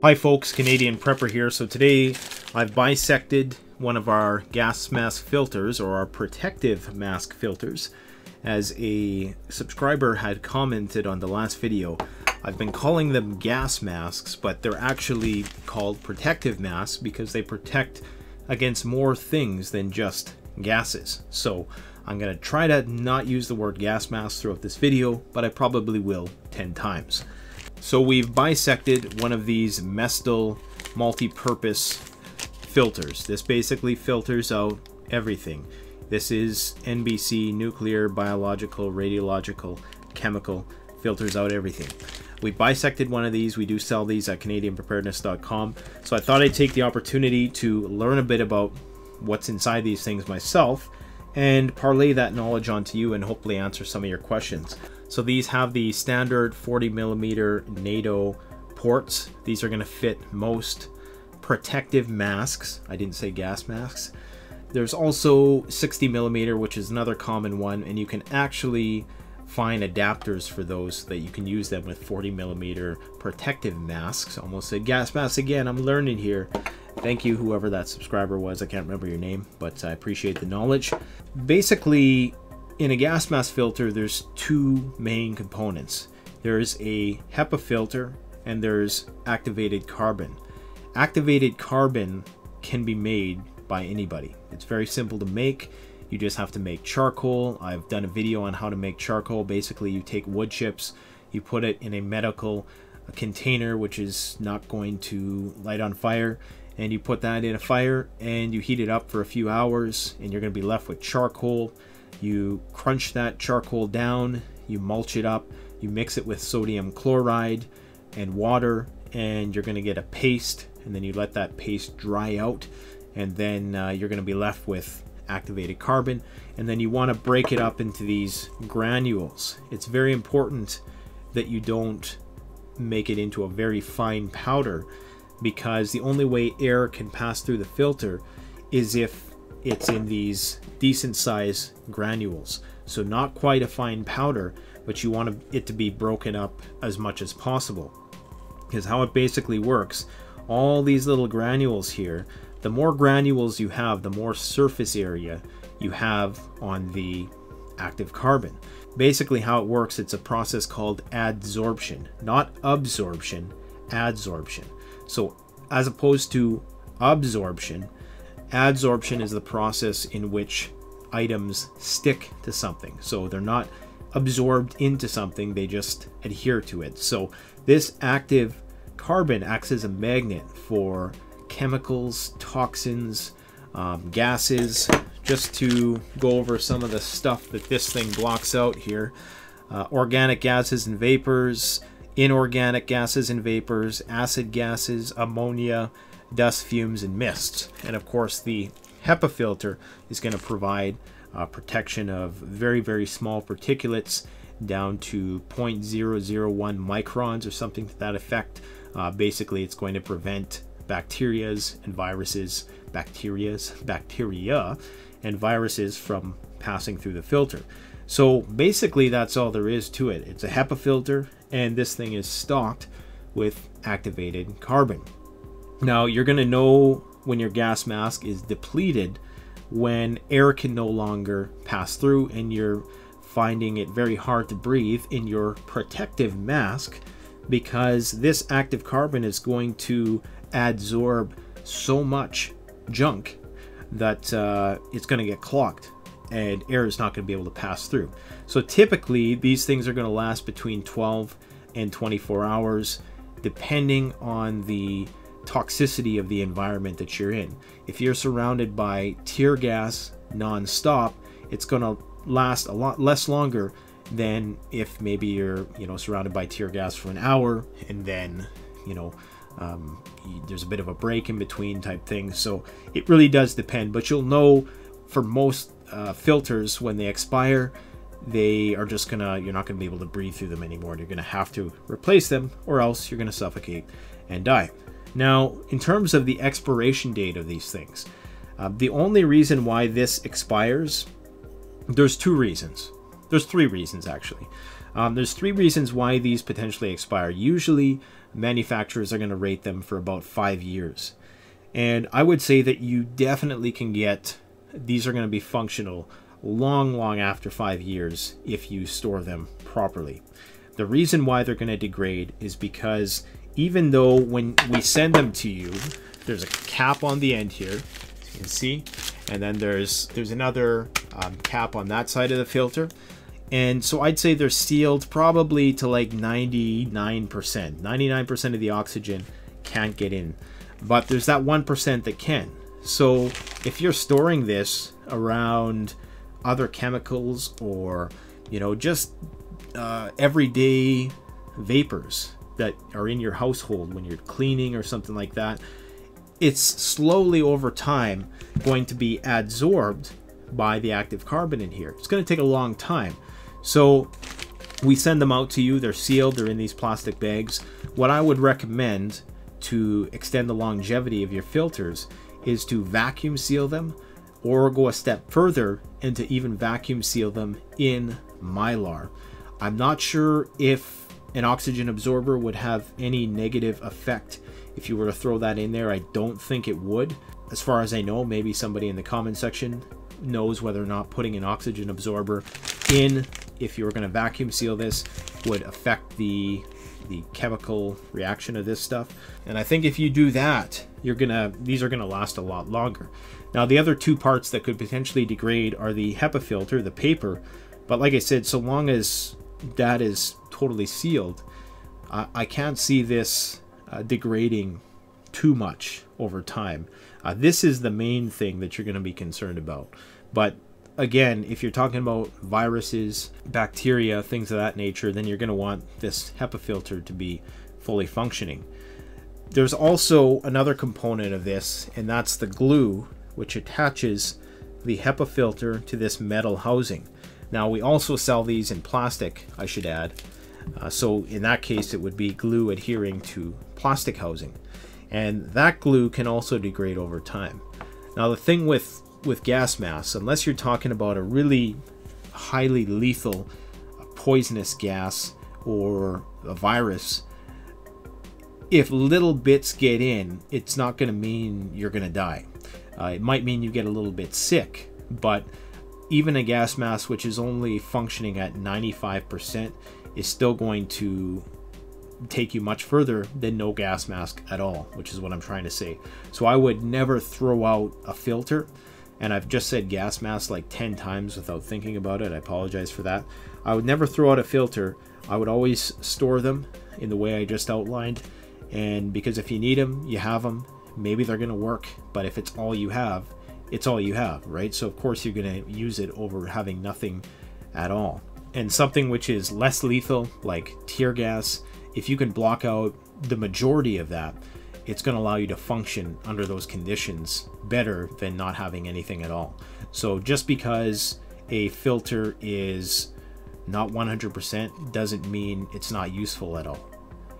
Hi folks, Canadian Prepper here. So today I've bisected one of our gas mask filters or our protective mask filters. As a subscriber had commented on the last video, I've been calling them gas masks, but they're actually called protective masks because they protect against more things than just gases. So I'm going to try to not use the word gas mask throughout this video, but I probably will 10 times. So we've bisected one of these Mestel multi-purpose filters. This basically filters out everything. This is NBC, nuclear, biological, radiological, chemical, filters out everything. We bisected one of these. We do sell these at CanadianPreparedness.com. So I thought I'd take the opportunity to learn a bit about what's inside these things myself and parlay that knowledge onto you and hopefully answer some of your questions. So these have the standard 40 millimeter NATO ports. These are going to fit most protective masks. I didn't say gas masks. There's also 60 millimeter, which is another common one, and you can actually find adapters for those so that you can use them with 40 millimeter protective masks. Almost a gas mask again. I'm learning here. Thank you, whoever that subscriber was. I can't remember your name, but I appreciate the knowledge. Basically, in a gas mask filter, there's two main components. There's a HEPA filter and there's activated carbon. Activated carbon can be made by anybody. It's very simple to make. You just have to make charcoal. I've done a video on how to make charcoal. Basically, you take wood chips, you put it in a medical container, which is not going to light on fire, and you put that in a fire and you heat it up for a few hours, and you're going to be left with charcoal. You crunch that charcoal down, you mulch it up, you mix it with sodium chloride and water, and you're going to get a paste, and then you let that paste dry out, and then uh, you're going to be left with activated carbon, and then you want to break it up into these granules. It's very important that you don't make it into a very fine powder because the only way air can pass through the filter is if it's in these decent size granules. So not quite a fine powder, but you want it to be broken up as much as possible. Because how it basically works, all these little granules here, the more granules you have, the more surface area you have on the active carbon. Basically how it works, it's a process called adsorption, not absorption, adsorption. So as opposed to absorption, Adsorption is the process in which items stick to something. So they're not absorbed into something, they just adhere to it. So this active carbon acts as a magnet for chemicals, toxins, um, gases, just to go over some of the stuff that this thing blocks out here. Uh, organic gases and vapors, inorganic gases and vapors, acid gases, ammonia, dust, fumes, and mists. And of course, the HEPA filter is going to provide uh, protection of very, very small particulates down to 0.001 microns or something to that effect. Uh, basically, it's going to prevent bacterias and viruses, bacterias, bacteria, and viruses from passing through the filter. So basically, that's all there is to it. It's a HEPA filter, and this thing is stocked with activated carbon. Now, you're going to know when your gas mask is depleted when air can no longer pass through and you're finding it very hard to breathe in your protective mask because this active carbon is going to adsorb so much junk that uh, it's going to get clogged and air is not going to be able to pass through. So typically these things are going to last between 12 and 24 hours depending on the toxicity of the environment that you're in. If you're surrounded by tear gas non-stop, it's going to last a lot less longer than if maybe you're you know surrounded by tear gas for an hour and then you know um, there's a bit of a break in between type thing. So it really does depend, but you'll know for most uh, filters when they expire, they are just gonna you're not gonna be able to breathe through them anymore. You're gonna have to replace them, or else you're gonna suffocate and die. Now, in terms of the expiration date of these things, uh, the only reason why this expires, there's two reasons. there's three reasons actually. Um, there's three reasons why these potentially expire. Usually, manufacturers are going to rate them for about five years. And I would say that you definitely can get these are going to be functional long, long after five years if you store them properly. The reason why they're going to degrade is because even though when we send them to you, there's a cap on the end here, as you can see, and then there's there's another um, cap on that side of the filter. And so I'd say they're sealed probably to like 99%. 99% of the oxygen can't get in. But there's that 1% that can. So if you're storing this around other chemicals or, you know, just uh, everyday vapors that are in your household when you're cleaning or something like that, it's slowly over time going to be adsorbed by the active carbon in here. It's going to take a long time. So we send them out to you. They're sealed. They're in these plastic bags. What I would recommend to extend the longevity of your filters is to vacuum seal them or go a step further and to even vacuum seal them in mylar. I'm not sure if an oxygen absorber would have any negative effect if you were to throw that in there. I don't think it would. As far as I know, maybe somebody in the comment section knows whether or not putting an oxygen absorber in if you were going to vacuum seal this would affect the the chemical reaction of this stuff. And I think if you do that, you're gonna these are gonna last a lot longer. Now the other two parts that could potentially degrade are the HEPA filter, the paper. But like I said, so long as that is totally sealed, I, I can't see this uh, degrading too much over time. Uh, this is the main thing that you're going to be concerned about. But again, if you're talking about viruses, bacteria, things of that nature, then you're going to want this HEPA filter to be fully functioning. There's also another component of this, and that's the glue, which attaches the HEPA filter to this metal housing. Now, we also sell these in plastic, I should add. Uh, so in that case, it would be glue adhering to plastic housing. And that glue can also degrade over time. Now, the thing with with gas masks, unless you're talking about a really highly lethal poisonous gas or a virus, if little bits get in, it's not going to mean you're going to die. Uh, it might mean you get a little bit sick, but even a gas mask which is only functioning at 95% is still going to take you much further than no gas mask at all, which is what I'm trying to say. So I would never throw out a filter and I've just said gas mask like 10 times without thinking about it. I apologize for that. I would never throw out a filter. I would always store them in the way I just outlined. And because if you need them, you have them. Maybe they're going to work, but if it's all you have, it's all you have, right? So, of course, you're going to use it over having nothing at all. And something which is less lethal, like tear gas, if you can block out the majority of that, it's going to allow you to function under those conditions better than not having anything at all. So just because a filter is not 100% doesn't mean it's not useful at all.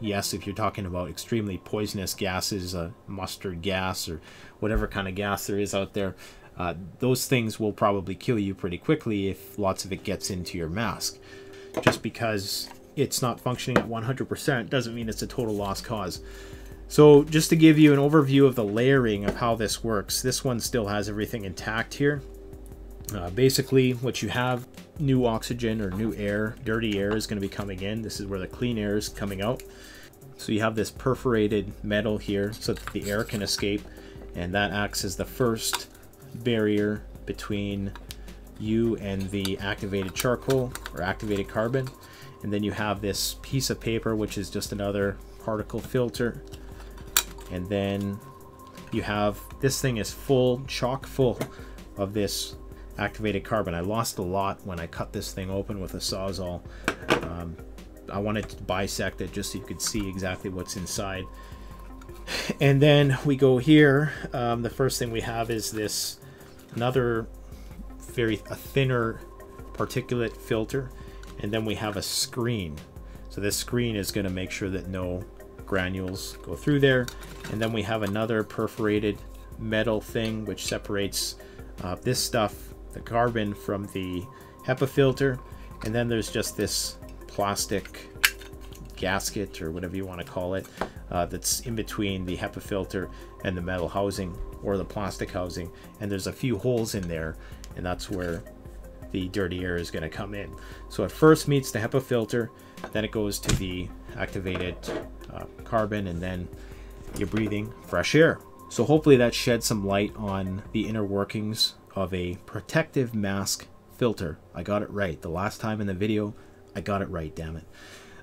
Yes, if you're talking about extremely poisonous gases, uh, mustard gas, or whatever kind of gas there is out there, uh, those things will probably kill you pretty quickly if lots of it gets into your mask. Just because it's not functioning at 100% doesn't mean it's a total lost cause. So just to give you an overview of the layering of how this works, this one still has everything intact here. Uh, basically, what you have, new oxygen or new air, dirty air is going to be coming in. This is where the clean air is coming out. So you have this perforated metal here so that the air can escape, and that acts as the first barrier between you and the activated charcoal or activated carbon. And then you have this piece of paper, which is just another particle filter and then you have this thing is full chock full of this activated carbon. I lost a lot when I cut this thing open with a sawzall. Um, I wanted to bisect it just so you could see exactly what's inside. And then we go here. Um, the first thing we have is this another very a thinner particulate filter. And then we have a screen. So this screen is going to make sure that no granules go through there. And then we have another perforated metal thing which separates uh, this stuff, the carbon, from the HEPA filter. And then there's just this plastic gasket or whatever you want to call it uh, that's in between the HEPA filter and the metal housing or the plastic housing and there's a few holes in there and that's where the dirty air is going to come in. So it first meets the HEPA filter, then it goes to the activated uh, carbon, and then you're breathing fresh air. So hopefully that sheds some light on the inner workings of a protective mask filter. I got it right. The last time in the video, I got it right, damn it.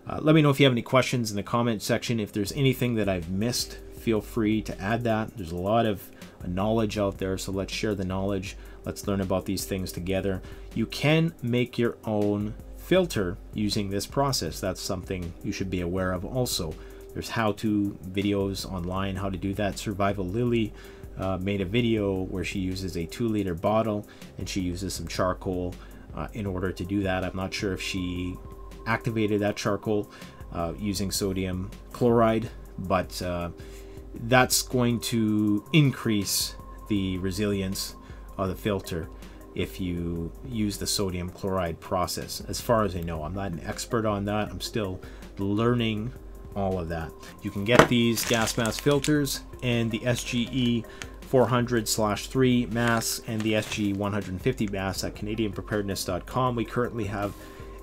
Uh, let me know if you have any questions in the comment section. If there's anything that I've missed, feel free to add that. There's a lot of knowledge out there, so let's share the knowledge. Let's learn about these things together. You can make your own filter using this process. That's something you should be aware of also. There's how-to videos online how to do that. Survival Lily uh, made a video where she uses a two liter bottle and she uses some charcoal uh, in order to do that. I'm not sure if she activated that charcoal uh, using sodium chloride, but uh, that's going to increase the resilience of the filter if you use the sodium chloride process. As far as I know, I'm not an expert on that. I'm still learning all of that. You can get these gas mask filters and the SGE 400 slash 3 masks and the SGE 150 masks at CanadianPreparedness.com. We currently have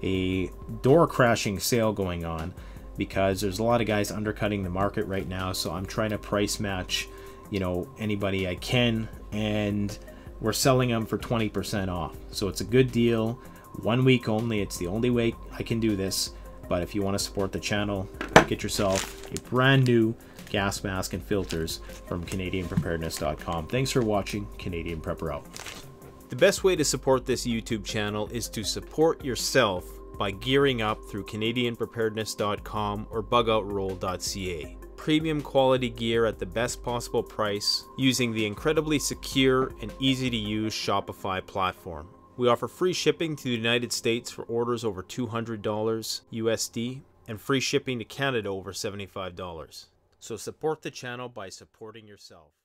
a door crashing sale going on because there's a lot of guys undercutting the market right now. So I'm trying to price match, you know, anybody I can, and we're selling them for 20% off. So it's a good deal. One week only. It's the only way I can do this. But if you want to support the channel, get yourself a brand new gas mask and filters from CanadianPreparedness.com. Thanks for watching. Canadian Prepper out. The best way to support this YouTube channel is to support yourself by gearing up through CanadianPreparedness.com or BugOutRoll.ca. Premium quality gear at the best possible price using the incredibly secure and easy to use Shopify platform. We offer free shipping to the United States for orders over $200 USD and free shipping to Canada over $75. So support the channel by supporting yourself.